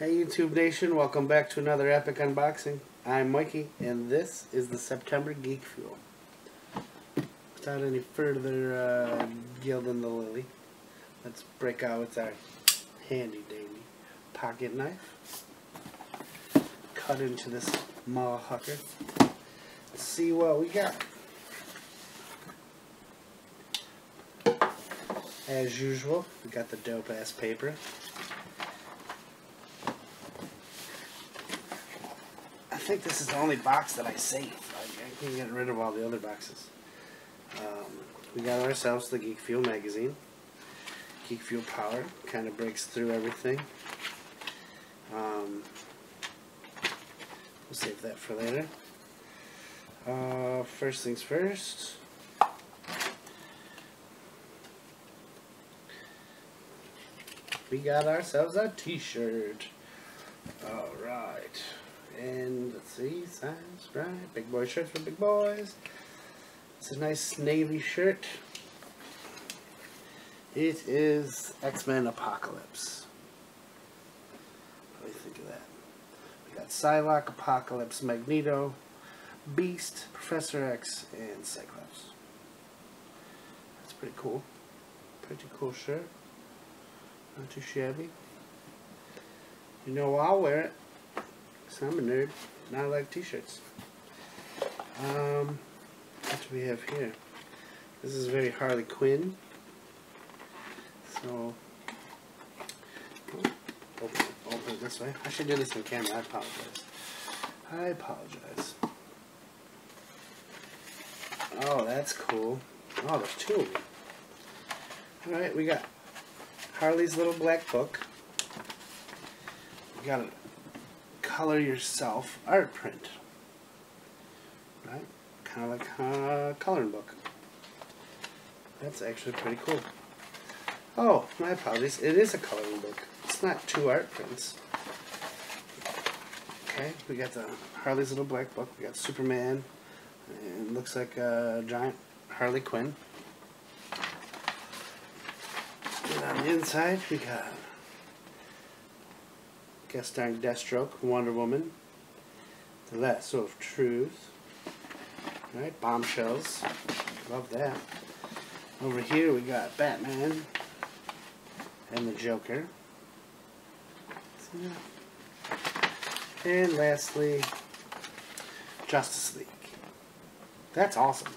Hey YouTube Nation, welcome back to another epic unboxing. I'm Mikey, and this is the September Geek Fuel. Without any further uh, gilding the lily, let's break out with our handy dandy pocket knife. Cut into this maw hucker. Let's see what we got. As usual, we got the dope ass paper. Think this is the only box that I save. I, I can get rid of all the other boxes. Um, we got ourselves the Geek Fuel magazine. Geek Fuel Power kind of breaks through everything. Um, we'll save that for later. Uh, first things first. We got ourselves a t-shirt. Alright. And let's see, size, right. Big boy shirt for big boys. It's a nice navy shirt. It is X-Men Apocalypse. What do you think of that? We got Psylocke, Apocalypse, Magneto, Beast, Professor X, and Cyclops. That's pretty cool. Pretty cool shirt. Not too shabby. You know I'll wear it. I'm a nerd. And I like t-shirts. Um, what do we have here? This is very Harley Quinn. So, oh, open, open this way. I should do this on camera. I apologize. I apologize. Oh, that's cool. Oh, there's two of them. Alright, we got Harley's Little Black Book. We got a color yourself art print. Right? Kind of like a coloring book. That's actually pretty cool. Oh, my apologies. It is a coloring book. It's not two art prints. Okay, we got the Harley's Little Black Book. We got Superman. It looks like a giant Harley Quinn. And on the inside, we got guest starring Deathstroke, Wonder Woman, The Lasso of Truth, right? Bombshells, love that. Over here we got Batman and the Joker. And lastly, Justice League. That's awesome.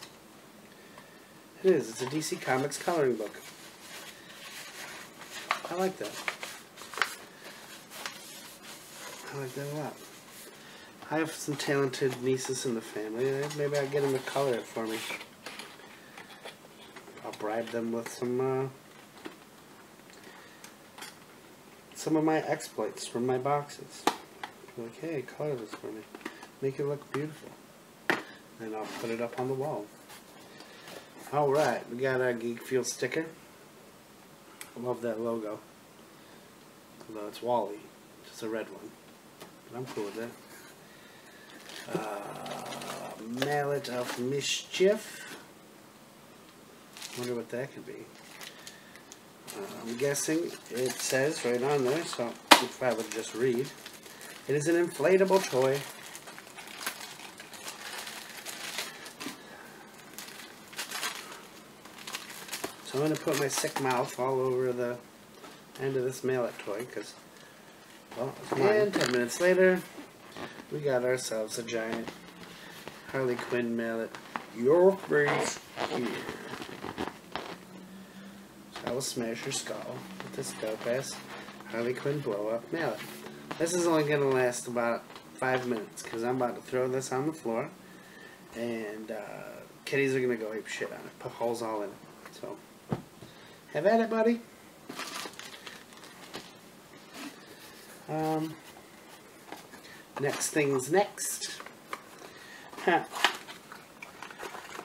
It is. It's a DC Comics coloring book. I like that. I like that a lot. I have some talented nieces in the family. Maybe I'll get them to color it for me. I'll bribe them with some uh, some of my exploits from my boxes. Like, hey, color this for me. Make it look beautiful. And I'll put it up on the wall. Alright, we got our Geek Fuel sticker. I love that logo. Although it's Wally. Just a red one. I'm cool with that. Uh, Mallet of Mischief. Wonder what that could be. Uh, I'm guessing it says right on there, so if I would just read. It is an inflatable toy. So I'm going to put my sick mouth all over the end of this mallet toy, because, well, and 10 minutes later, we got ourselves a giant Harley Quinn mallet. Your face here. So I will smash your skull with this dope ass Harley Quinn blow up mallet. This is only going to last about five minutes because I'm about to throw this on the floor and uh, kitties are going to go ape shit on it. Put holes all in it. So, have at it, buddy. Um, next things next.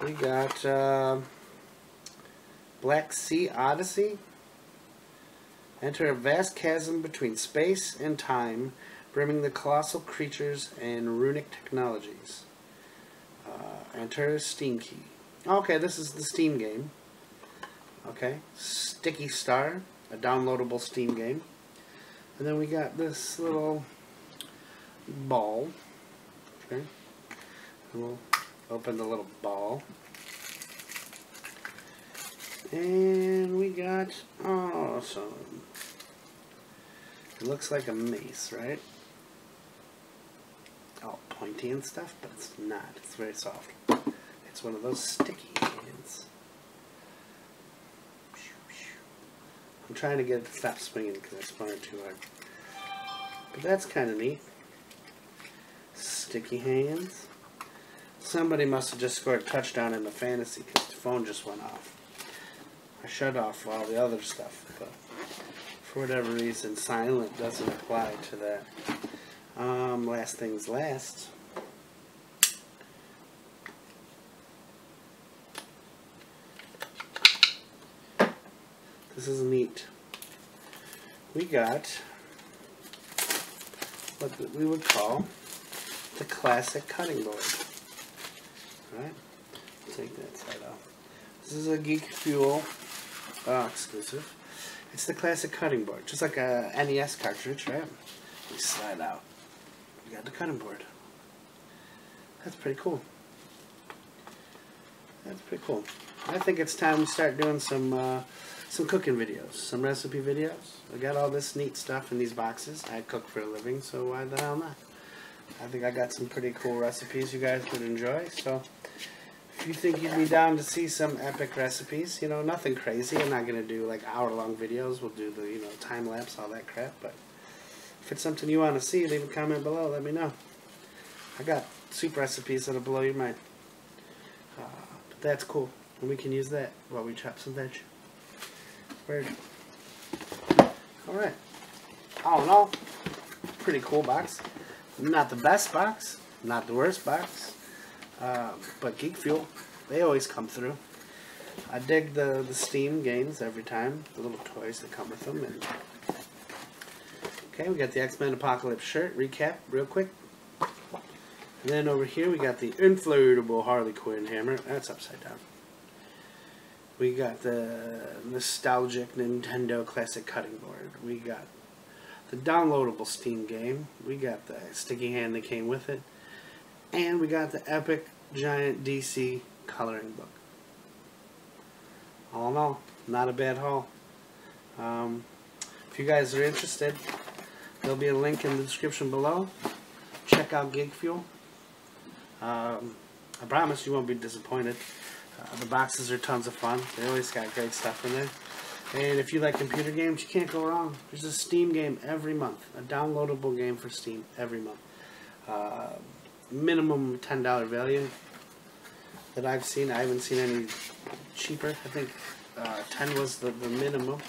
We got uh, Black Sea Odyssey. Enter a vast chasm between space and time, brimming the colossal creatures and runic technologies. Uh, enter Steam key. Okay, this is the Steam game. Okay, Sticky Star, a downloadable Steam game. And then we got this little ball. Okay. We'll open the little ball. And we got awesome. It looks like a mace, right? All pointy and stuff, but it's not. It's very soft. It's one of those sticky hands. I'm trying to get it to stop swinging because I spun it too hard. But that's kind of neat. Sticky hands. Somebody must have just scored a touchdown in the fantasy because the phone just went off. I shut off all the other stuff, but for whatever reason, silent doesn't apply to that. Um, last things last. This is neat. We got what we would call the classic cutting board. Alright, take that side off. This is a Geek Fuel uh, exclusive. It's the classic cutting board, just like a NES cartridge, right? We slide out. We got the cutting board. That's pretty cool. That's pretty cool. I think it's time we start doing some uh, some cooking videos, some recipe videos. I got all this neat stuff in these boxes. I cook for a living, so why the hell not? I think I got some pretty cool recipes you guys would enjoy. So if you think you'd be down to see some epic recipes, you know, nothing crazy. I'm not gonna do like hour long videos. We'll do the you know time lapse, all that crap. But if it's something you want to see, leave a comment below. Let me know. I got soup recipes that'll blow your mind. Uh, but that's cool. And we can use that while we chop some veg. Word. Alright. All in all, pretty cool box. Not the best box, not the worst box. Uh, but Geek Fuel, they always come through. I dig the, the Steam games every time, the little toys that come with them. And okay, we got the X-Men Apocalypse shirt, recap real quick. And then over here we got the inflatable Harley Quinn hammer. That's upside down. We got the nostalgic Nintendo Classic Cutting Board. We got the downloadable Steam game. We got the sticky hand that came with it. And we got the Epic Giant DC coloring book. All in all, not a bad haul. Um, if you guys are interested, there'll be a link in the description below. Check out Geek Fuel. Um, I promise you won't be disappointed. Uh, the boxes are tons of fun. They always got great stuff in there. And if you like computer games, you can't go wrong. There's a Steam game every month. A downloadable game for Steam every month. Uh, minimum $10 value that I've seen. I haven't seen any cheaper. I think uh, 10 was the, the minimum.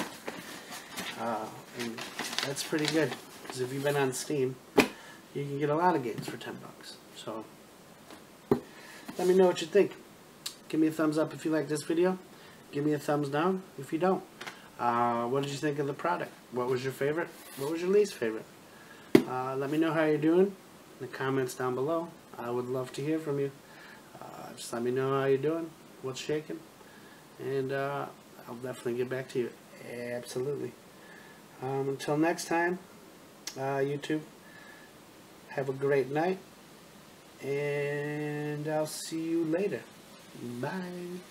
Uh, and that's pretty good. Because if you've been on Steam, you can get a lot of games for 10 bucks. So, let me know what you think. Give me a thumbs up if you like this video. Give me a thumbs down if you don't. Uh, what did you think of the product? What was your favorite? What was your least favorite? Uh, let me know how you're doing in the comments down below. I would love to hear from you. Uh, just let me know how you're doing, what's shaking, and uh, I'll definitely get back to you. Absolutely. Um, until next time, uh, YouTube, have a great night, and I'll see you later. Bye.